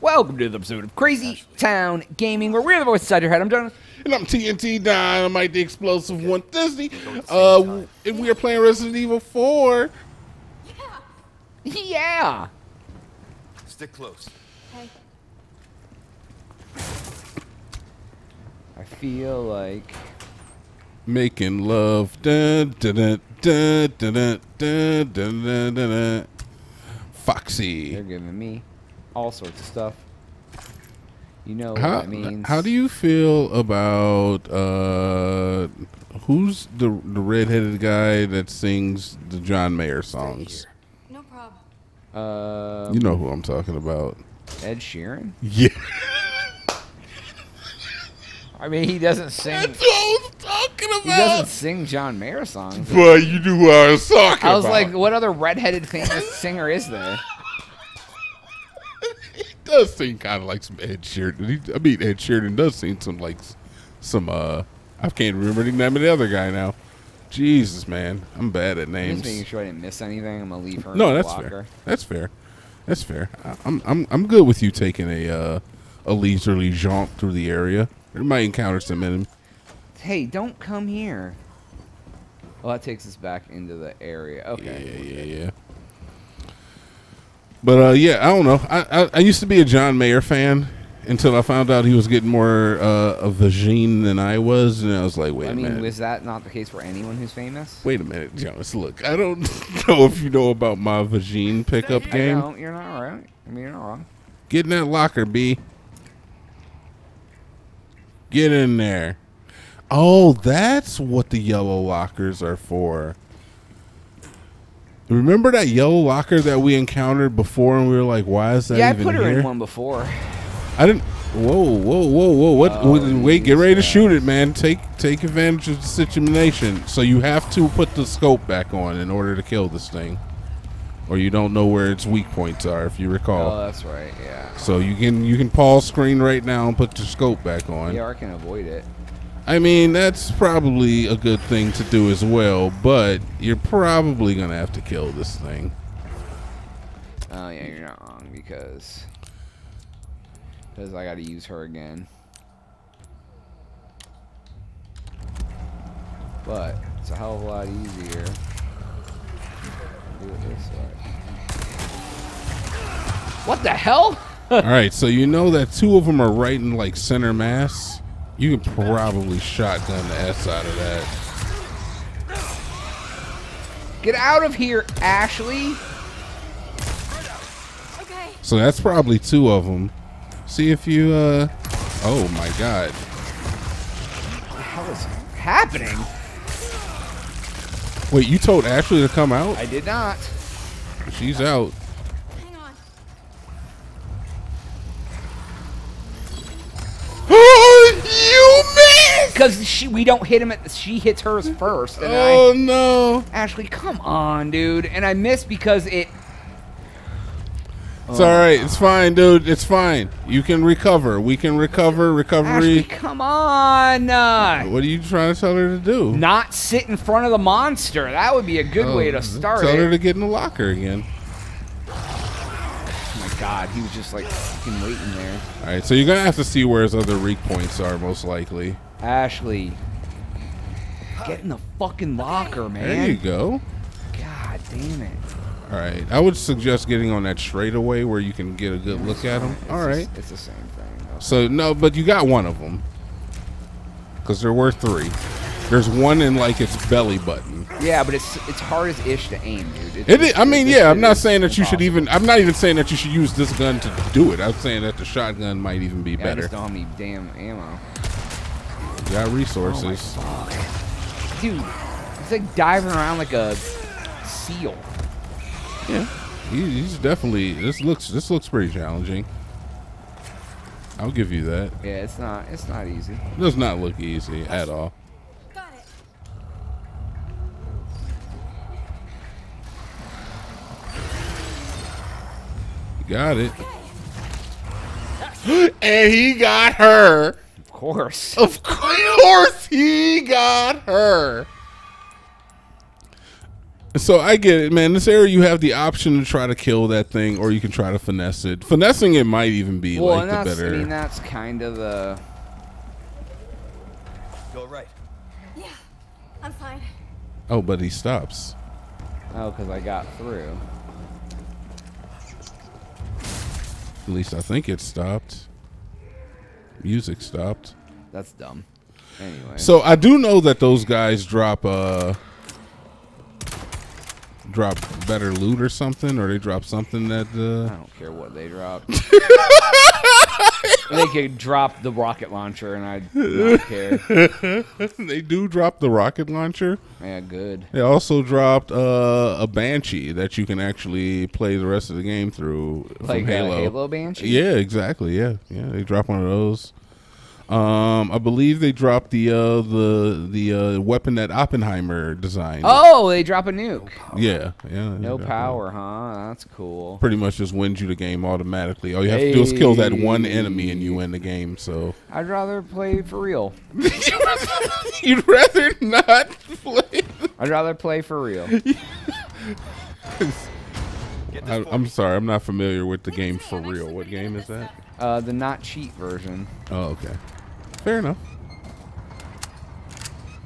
Welcome to the episode of Crazy Town Gaming, where we're the voice inside your head. I'm Jonaas. And I'm TnT Dinomight, the explosive one Disney. Uh, and we are playing Resident Evil 4. Yeah. Yeah. Stick close. I feel like Making love. Dun, dun, dun, dun, dun, dun, dun, dun, dun, dun, dun. Foxy. they're giving me all sorts of stuff. You know what How, that means. how do you feel about uh, who's the the redheaded guy that sings the John Mayer songs? No problem. Uh, You know who I'm talking about. Ed Sheeran? Yeah, I mean, he doesn't sing. that's what I was talking about. He doesn't sing John Mayer songs. But you knew who I was talking about. I was about. like, what other redheaded famous singer is there? He does seem kind of like some Ed Sheeran. He, I mean, Ed Sheeran does seem some like some. uh I can't remember the name of the other guy now. Jesus, man, I'm bad at I'm just making sure I didn't miss anything. I'm gonna leave her. No, that's fair. That's fair. That's fair. I, I'm I'm I'm good with you taking a uh, a leisurely jaunt through the area. Might encounter some enemies. Hey, don't come here. Well, that takes us back into the area. Okay. yeah, yeah, yeah. But uh, yeah, I don't know. I, I I used to be a John Mayer fan until I found out he was getting more uh, of gene than I was, and I was like, wait I a mean, minute. was that not the case for anyone who's famous? Wait a minute, Jonaas. Look, I don't know if you know about my vagine pickup I game. don't. You're not right. I mean, you're not wrong. Get in that locker, B. Get in there. Oh, that's what the yellow lockers are for. Remember that yellow locker that we encountered before, and we were like, "Why is that yeah, I put her here?" in one before. I didn't. Whoa, whoa, whoa, whoa! What? Oh, wait, get ready to shoot it, man. Take take advantage of the situation. So you have to put the scope back on in order to kill this thing, or you don't know where its weak points are, if you recall. Oh, that's right. Yeah. So you can you can pause screen right now and put your scope back on. Yeah, I can avoid it. I mean that's probably a good thing to do as well, but you're probably gonna have to kill this thing. Oh yeah, you're not wrong because because I got to use her again. But it's a hell of a lot easier. To Do it this way. What the hell? All right, so you know that two of them are right in like center mass. You can probably shotgun the s out of that. Get out of here, Ashley! Okay. So that's probably two of them. See if you. uh Oh my god! What the hell is happening? Wait, you told Ashley to come out? I did not. She's out. Hang on. Oh, you missed! Because she, we don't hit him at. She hits hers first, and Oh no! Ashley, come on, dude. And I missed because it. It's all right. It's fine, dude. It's fine. You can recover. We can recover. Ashley, Recovery. come on. Uh, What are you trying to tell her to do? not sit in front of the monster. That would be a good way to Oh, start Tell her to get in the locker again. oh my god, he was just like fucking waiting there. All right. So you're gonna have to see where his other weak points are, most likely. Ashley, get in the fucking locker, man. There you go. God damn it. All right. I would suggest getting on that straightaway where you can get a good look at. It's All it's the same thing. though. So no, but you got one of them. Because there were three. There's one in like its belly button. Yeah, but it's it's hard as ish to aim, dude. It's, It is, I mean, yeah, I'm not saying that you should even. I'm not even saying that you should use this gun to do it. I'm saying that the shotgun might even be Yeah, I better. just don't have any damn ammo. You got Oh resources. fuck. Dude, it's like diving around like a seal. Yeah, he, he's definitely. This looks. This looks pretty challenging. I'll give you that. Yeah, it's not it's not easy. It does not look easy at all. Got it. Got it. and he got her. Of course. Of course, he got her. So I get it, man. This area, you have the option to try to kill that thing, or you can try to finesse it. Finessing it might even be well, like and the that's, better. I mean, that's kind of the. Go right. Yeah, I'm fine. oh, but he stops. Oh, because I got through. At least I think it stopped. Music stopped. That's dumb. Anyway. So I do know that those guys drop uh drop better loot or something, or they drop something that I uh don't care what they drop. they could drop the rocket launcher, and I don't care. they do drop the rocket launcher. Yeah, good. They also dropped uh, a banshee that you can actually play the rest of the game through Like from Halo. Halo. Halo Banshee. Yeah, exactly. Yeah, yeah. They drop one of those. Um, I believe they dropped the uh, the the uh, weapon that Oppenheimer designed. Oh, they drop a nuke. yeah, yeah. No dropped power, huh? That's cool. Pretty much just wins you the game automatically. All you have to do is kill that one enemy and you win the game. So I'd rather play for real. you'd rather not play. I'd rather play for real. I, I'm sorry, I'm not familiar with the game for real. What game is that? Uh, the not cheat version. Oh, okay. Fair enough.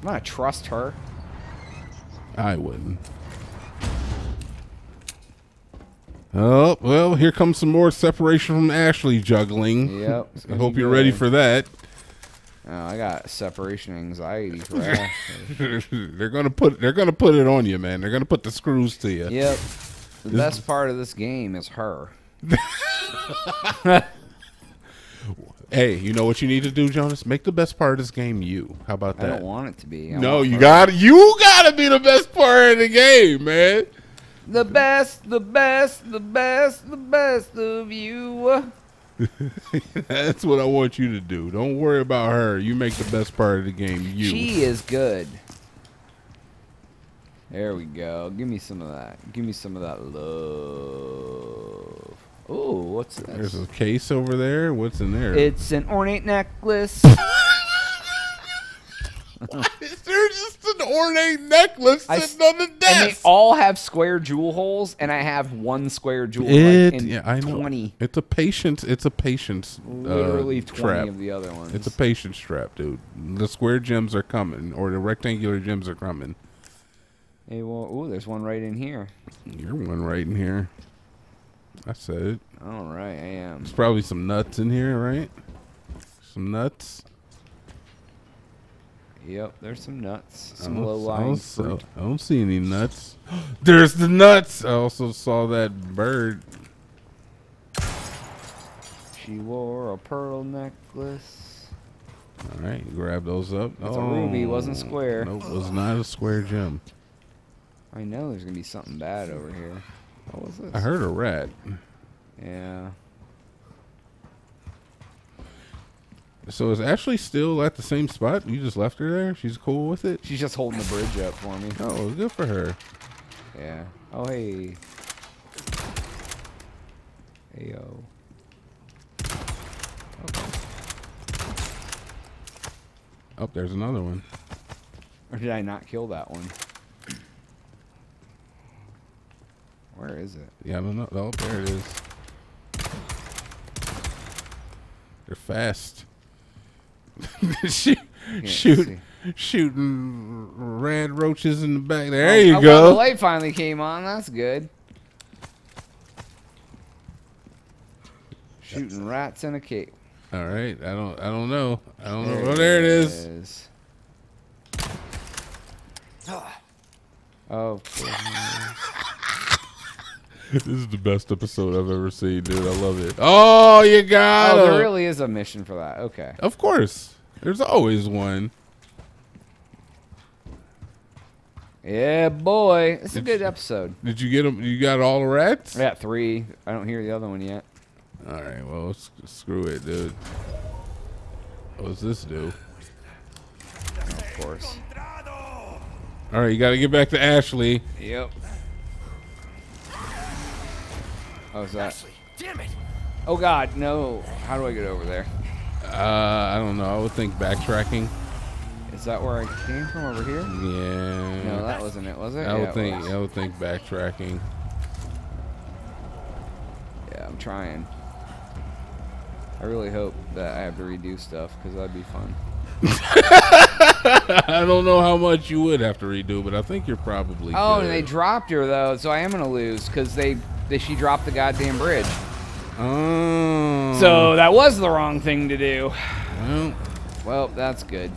I'm gonna trust her. I wouldn't. Oh, well, here comes some more separation from Ashley juggling. Yep. I hope you're ready for that. Oh, I got separation anxiety for Ashley. they're gonna put they're gonna put it on you, man. They're gonna put the screws to you. Yep. The best part of this game is her. Hey, you know what you need to do, Jonaas? Make the best part of this game you. How about that? I don't want it to be. I no, you got to you gotta be the best part of the game, man. the best, the best, the best, the best of you. That's what I want you to do. Don't worry about her. You make the best part of the game you. She is good. There we go. Give me some of that. Give me some of that love. Ooh, what's that? There's a case over there. What's in there? It's an ornate necklace. Is there just an ornate necklace I sitting on the desk? and they all have square jewel holes, and I have one square jewel like, it, in yeah, I know. 20. It's a patience. It's a patience. uh, Literally 20 trap. of the other ones. It's a patience trap, dude. The square gems are coming, or the rectangular gems are coming. Hey, well, ooh, there's one right in here. You're one right in here. I said it. All right, I am. There's probably some nuts in here, right? Some nuts. Yep, there's some nuts, some low-lying fruit. I don't see any nuts. There's the nuts. I also saw that bird. She wore a pearl necklace. All right, grab those up. It's a ruby, wasn't oh, square. Nope, it was not a square gem. I know there's gonna be something bad over here. What was this? I heard a rat. Yeah. So is Ashley still at the same spot? You just left her there? She's cool with it? She's just holding the bridge up for me. Oh, good for her. Yeah. Oh, hey. Hey, yo. Oh, there's another one. Or did I not kill that one? Where is it? Yeah, I don't know. Oh, there it is. They're fast. shoot, Can't shoot, shooting red roaches in the back. There Oh, you oh, well, the light finally came on. That's good. Shooting rats in a cave. All right, I don't, I don't know. I don't know. Oh, there it is. is. Ah. Oh. this is the best episode I've ever seen, dude. I love it. Oh, you got oh, it. there really is a mission for that. Okay. Of course. There's always one. Yeah, boy. It's a good episode. Did you get them? You got all the rats? I got three. I don't hear the other one yet. All right. Well, screw it, dude. What does this do? Of course. All right, you got to get back to Ashley. Yep. Oh, that? Ashley, damn it! Oh God, no! How do I get over there? Uh, I don't know. I would think backtracking. Is that where I came from over here? Yeah. No, that wasn't it, was it? I would it think. was. I would think backtracking. Yeah, I'm trying. I really hope that I have to redo stuff because that'd be fun. I don't know how much you would have to redo, but I think you're probably. Oh, good. and they dropped her though, so I am gonna lose because they, they she dropped the goddamn bridge. Oh. So that was the wrong thing to do. Well, Well, that's good.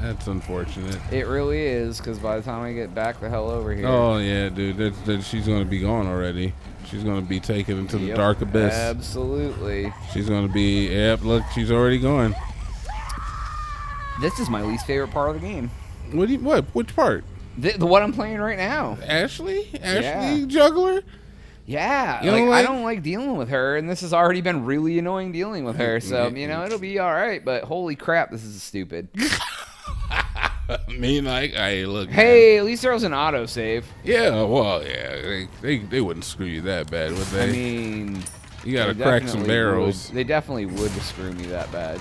that's unfortunate. It really is because by the time I get back the hell over here, Oh yeah, dude. That, that she's gonna be gone already. She's gonna be taken into the Yep, dark abyss. Absolutely. She's gonna be. Yep. Look, she's already gone. This is my least favorite part of the game. What? Do you, what? Which part? The, the one I'm playing right now. Ashley? Ashley Yeah. Juggler? Yeah, You like, don't I like- don't like dealing with her, and this has already been really annoying dealing with her. So you know it'll be all right. But holy crap, this is stupid. I mean, like, I look. man. hey, at least there was an auto save. Yeah. Well, yeah. They, they they wouldn't screw you that bad, would they? I mean, you gotta crack some barrels. would- they definitely would screw me that bad.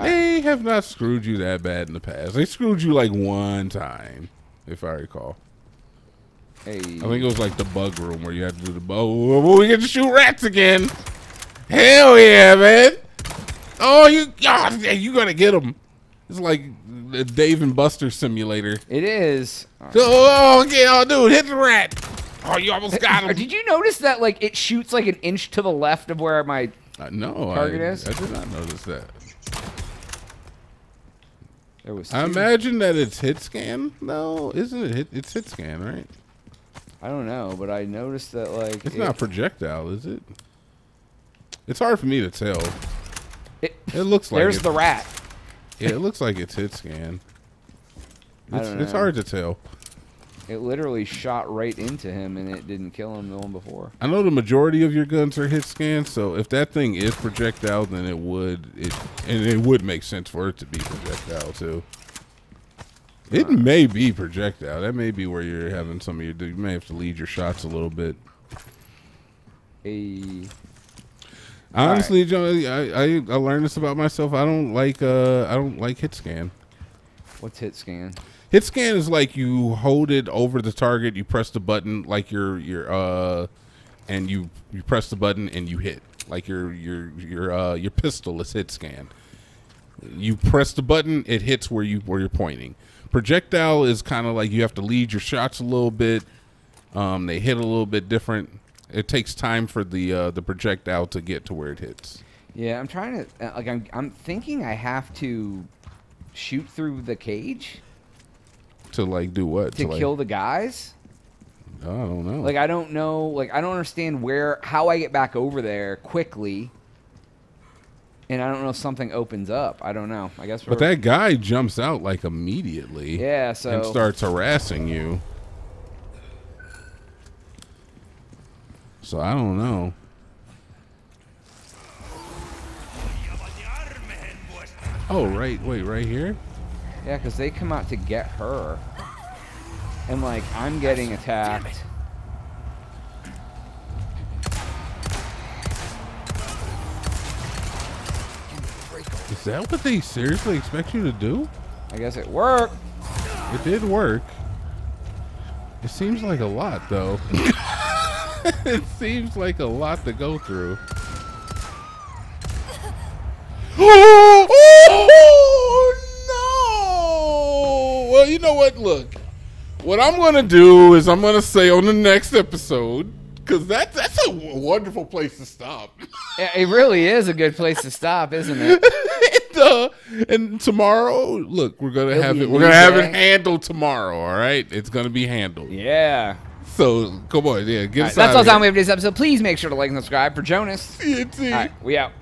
They have not screwed you that bad in the past. They screwed you like one time, if I recall. Hey, I think it was like the bug room where you had to do the bug. Oh, we get to shoot rats again. Hell yeah, man. Oh, you, oh, you gotta get them. It's like the Dave and Buster simulator. it is. Oh, okay, oh, dude, hit the rat. Oh, you almost got him. Did you notice that like it shoots like an inch to the left of where my Uh, no, Target I, is? I did not notice that. there was? I imagine that it's hit scan. No, isn't it? Hit, it's hit scan, right? I don't know, but I noticed that like It's it, not projectile, is it? It's hard for me to tell. It, It looks like there's it. the rat. Yeah, it looks like it's hit scan. It's, it's hard to tell. It literally shot right into him, and it didn't kill him the one before. I know the majority of your guns are hit scan, so if that thing is projectile, then it would it and it would make sense for it to be projectile too. It may be projectile. That may be where you're having some of your. You may have to lead your shots a little bit. A Honestly, John, I, I I learned this about myself. I don't like uh I don't like hit scan. what's hit scan? Hit scan is like you hold it over the target, you press the button like your your uh and you you press the button and you hit. Like your your your uh your pistol is hit scan. You press the button, it hits where you where you're pointing. Projectile is kind of like you have to lead your shots a little bit. Um they hit a little bit different. It takes time for the uh the projectile to get to where it hits. Yeah, I'm trying to uh, like I'm I'm thinking I have to shoot through the cage To like do what? to like, kill the guys. I don't know. Like I don't know, like I don't understand where how I get back over there quickly. And I don't know if something opens up. I don't know. I guess we're But that guy jumps out like immediately. Yeah, so and starts harassing you. So I don't know. Oh right, wait, right here. Yeah, because they come out to get her. And, like, I'm getting attacked. Is that what they seriously expect you to do? I guess it worked. It did work. It seems like a lot, though. it seems like a lot to go through. Oh, no! Well, you know what? Look, what I'm gonna do is I'm gonna say on the next episode, because that's that's a wonderful place to stop. Yeah, It really is a good place to stop, isn't it? and, tomorrow, look, we're gonna It'll have it. We're gonna have it handled tomorrow. All right, it's gonna be handled. Yeah. So come on, yeah, get right, us that's all the time we have for this episode. Please make sure to like and subscribe for Jonaas. See you, T. All right, we out.